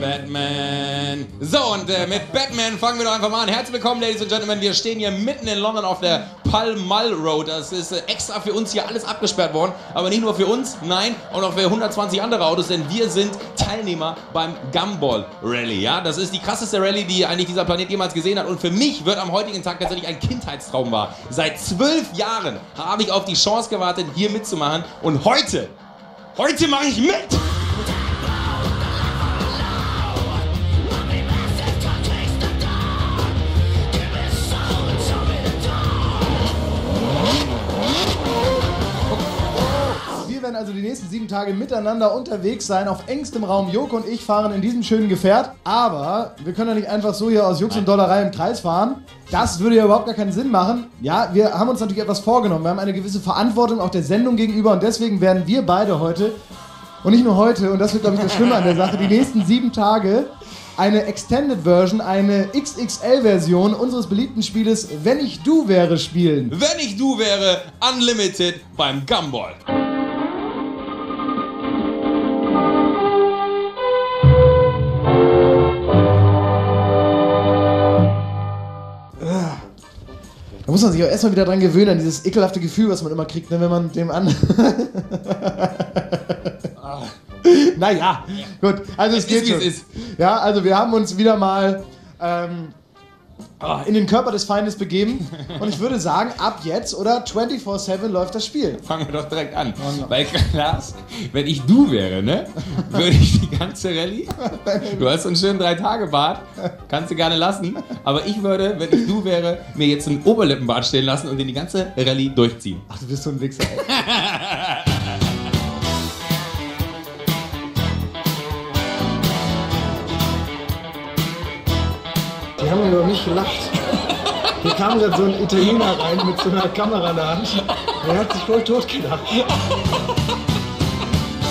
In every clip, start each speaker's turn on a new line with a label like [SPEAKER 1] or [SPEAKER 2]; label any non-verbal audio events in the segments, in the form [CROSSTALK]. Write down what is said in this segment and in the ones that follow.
[SPEAKER 1] Batman. So, und äh, mit Batman fangen wir doch einfach mal an. Herzlich willkommen, Ladies and Gentlemen. Wir stehen hier mitten in London auf der Pall Mall Road. Das ist äh, extra für uns hier alles abgesperrt worden. Aber nicht nur für uns, nein, auch noch für 120 andere Autos, denn wir sind Teilnehmer beim Gumball Rally. Ja, das ist die krasseste Rallye, die eigentlich dieser Planet jemals gesehen hat. Und für mich wird am heutigen Tag tatsächlich ein Kindheitstraum wahr. Seit zwölf Jahren habe ich auf die Chance gewartet, hier mitzumachen. Und heute, heute mache ich mit!
[SPEAKER 2] Also die nächsten sieben Tage miteinander unterwegs sein, auf engstem Raum. Joko und ich fahren in diesem schönen Gefährt. Aber wir können ja nicht einfach so hier aus Jux und Dollerei im Kreis fahren. Das würde ja überhaupt gar keinen Sinn machen. Ja, wir haben uns natürlich etwas vorgenommen. Wir haben eine gewisse Verantwortung auch der Sendung gegenüber. Und deswegen werden wir beide heute, und nicht nur heute, und das wird, glaube ich, das Schlimme an der Sache, die nächsten sieben Tage eine Extended Version, eine XXL-Version unseres beliebten Spieles Wenn ich du wäre spielen.
[SPEAKER 1] Wenn ich du wäre, Unlimited beim Gumball.
[SPEAKER 2] Da muss man sich auch erstmal wieder dran gewöhnen, an dieses ekelhafte Gefühl, was man immer kriegt, ne, wenn man dem an. [LAUGHS] naja, gut. Also es
[SPEAKER 1] Es
[SPEAKER 2] geht
[SPEAKER 1] ist,
[SPEAKER 2] schon.
[SPEAKER 1] es ist.
[SPEAKER 2] Ja, also wir haben uns wieder mal ähm, in den Körper des Feindes begeben. Und ich würde sagen, ab jetzt oder 24-7 läuft das Spiel.
[SPEAKER 1] Fangen wir doch direkt an. Weil Klaas, wenn ich du wäre, ne, würde ich die ganze Rallye, du hast so einen schönen Drei-Tage-Bart, kannst du gerne lassen, aber ich würde, wenn ich du wäre, mir jetzt einen Oberlippenbart stehen lassen und den die ganze Rallye durchziehen.
[SPEAKER 2] Ach, du bist so ein Wichser, ey. [LAUGHS] Die haben über mich gelacht. Hier kam gerade so ein Italiener rein mit so einer Kamera in der Hand. Der hat sich voll tot gedacht.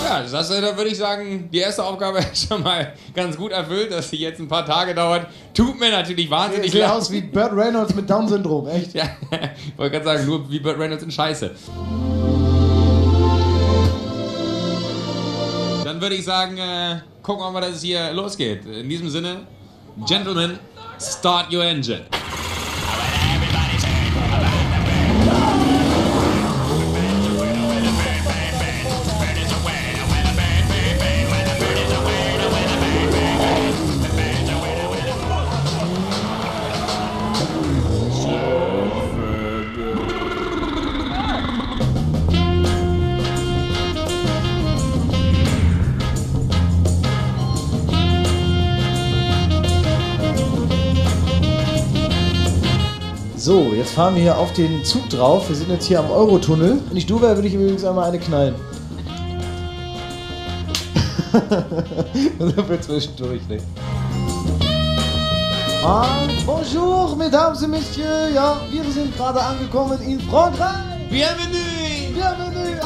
[SPEAKER 1] Ja, das, äh, da würde ich sagen, die erste Aufgabe [LAUGHS] ist schon mal ganz gut erfüllt, dass sie jetzt ein paar Tage dauert. Tut mir natürlich
[SPEAKER 2] Ich
[SPEAKER 1] wahnsinnig
[SPEAKER 2] sehe
[SPEAKER 1] leid.
[SPEAKER 2] aus wie Burt Reynolds mit Down-Syndrom, echt.
[SPEAKER 1] Ja, [LAUGHS] ich wollte gerade sagen, nur wie Burt Reynolds in Scheiße. Dann würde ich sagen, äh, gucken wir mal, dass es hier losgeht. In diesem Sinne, Gentlemen, start your engine.
[SPEAKER 2] So, jetzt fahren wir hier auf den Zug drauf. Wir sind jetzt hier am Eurotunnel. Wenn ich du wäre, würde ich übrigens einmal eine knallen. [LAUGHS] das wird zwischendurch, ne? Ah, bonjour, mesdames et messieurs. Ja, wir sind gerade angekommen in Frankreich.
[SPEAKER 1] Bienvenue!
[SPEAKER 2] Bienvenue.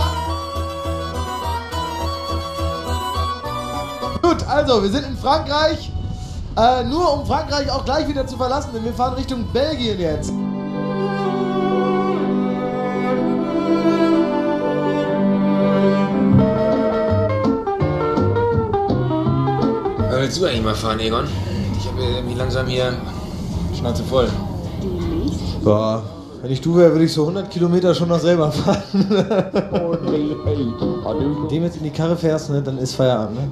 [SPEAKER 2] Gut, also, wir sind in Frankreich. Äh, nur um Frankreich auch gleich wieder zu verlassen, denn wir fahren Richtung Belgien jetzt.
[SPEAKER 1] Willst du eigentlich mal fahren, Egon? Ich habe irgendwie langsam hier Schnauze voll.
[SPEAKER 2] Boah, wenn ich du wäre, würde ich so 100 Kilometer schon noch selber fahren. Wenn du dem jetzt in die Karre fährst, ne, dann ist Feierabend, ne?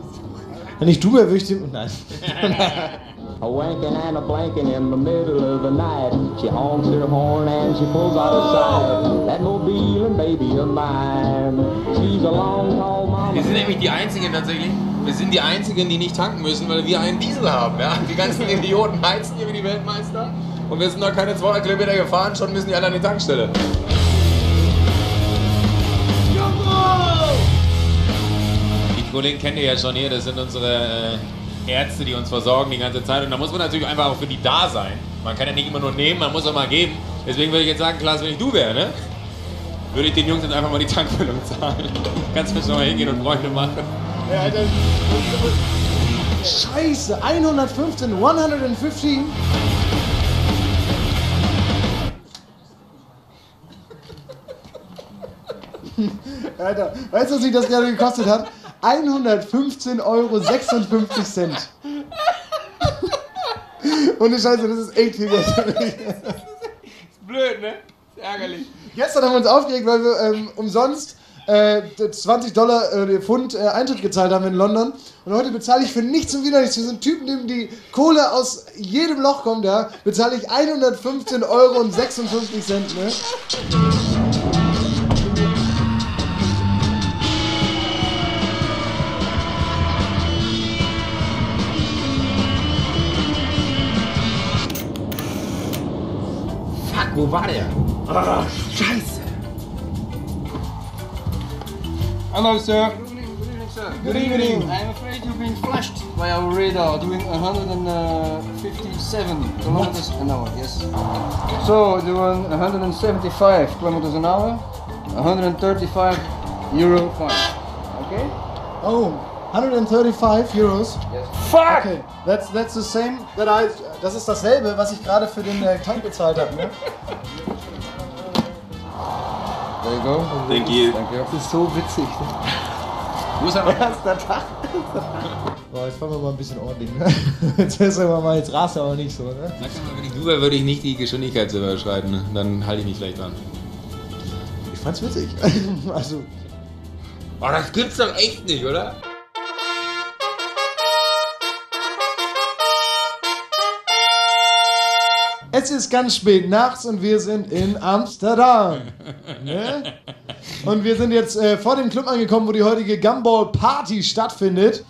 [SPEAKER 2] Wenn ich du wäre, würde ich dem... Nein. [LAUGHS]
[SPEAKER 3] A wanking and a blanking in the middle of the night. She honks her horn and she pulls out of sight. That mobile and baby of mine. She's a long tall mama.
[SPEAKER 1] Wir sind nämlich die Einzigen tatsächlich. Wir sind die Einzigen, die nicht tanken müssen, weil wir einen Diesel haben. Ja? Die ganzen [LAUGHS] Idioten heizen hier wie die Weltmeister. Und wir sind noch keine 200 Kilometer gefahren, schon müssen die alle an die Tankstelle. Die Kollegen kennt ihr ja schon hier, das sind unsere äh, Ärzte, die uns versorgen die ganze Zeit. Und da muss man natürlich einfach auch für die da sein. Man kann ja nicht immer nur nehmen, man muss auch mal geben. Deswegen würde ich jetzt sagen, Klaas, wenn ich du wäre, ne? würde ich den Jungs jetzt einfach mal die Tankfüllung zahlen. Kannst du schon mal hingehen und Freunde machen.
[SPEAKER 2] Scheiße, 115, 115. [LAUGHS] Alter, weißt du, was sich das gerade gekostet hat? 115,56 Euro. Und ich [LAUGHS] Scheiße, das ist echt viel Geld. [LAUGHS]
[SPEAKER 1] Blöd, ne? Ärgerlich.
[SPEAKER 2] Gestern haben wir uns aufgeregt, weil wir ähm, umsonst äh, 20 Dollar äh, Pfund äh, Eintritt gezahlt haben in London. Und heute bezahle ich für nichts und wieder nichts. Für so einen Typen, dem die Kohle aus jedem Loch kommt, ja, bezahle ich 115 Euro und 56 Cent. Ne?
[SPEAKER 1] Fuck, wo war der? Ah, scheiße.
[SPEAKER 4] Hello, sir. Good evening, good evening, sir. Good evening. I'm afraid you've been flashed by our radar doing 157 uh, kilometers an hour. Yes. So doing 175 kilometers an hour, 135 euro fine. Okay.
[SPEAKER 2] Oh, 135 Euros.
[SPEAKER 4] Yes.
[SPEAKER 2] Fuck! Okay, that's, that's the same that I, das ist dasselbe, was ich gerade für den äh, Tank bezahlt habe. Ne? [LAUGHS]
[SPEAKER 4] There you go.
[SPEAKER 1] Thank you.
[SPEAKER 4] Thank you.
[SPEAKER 2] Das ist so witzig.
[SPEAKER 1] Wo ist er?
[SPEAKER 2] Erster Tag. Boah, jetzt fahren wir mal ein bisschen ordentlich. Ne? Jetzt sagen wir mal, jetzt rast aber nicht so. Ne?
[SPEAKER 1] Sag mal, wenn ich du wäre, würde ich nicht die Geschwindigkeit überschreiten. ne? Dann halte ich mich vielleicht dran.
[SPEAKER 2] Ich fand's witzig. [LAUGHS] Also,
[SPEAKER 1] Oh, das gibt's doch echt nicht, oder?
[SPEAKER 2] Es ist ganz spät nachts und wir sind in Amsterdam. Ne? Und wir sind jetzt äh, vor dem Club angekommen, wo die heutige Gumball Party stattfindet.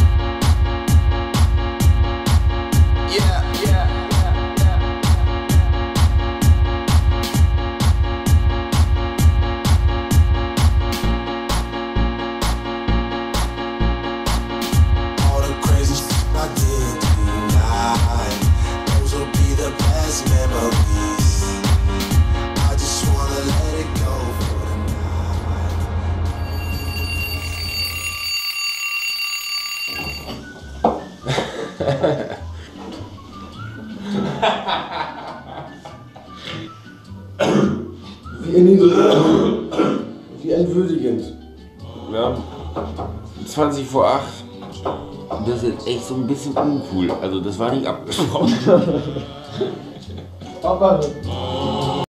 [SPEAKER 5] All
[SPEAKER 6] Wie. Wie entwürdigend. Haben 20 vor 8. Und das ist jetzt echt so ein bisschen uncool. Also das war nicht abgesprochen. [LAUGHS]
[SPEAKER 2] Papa,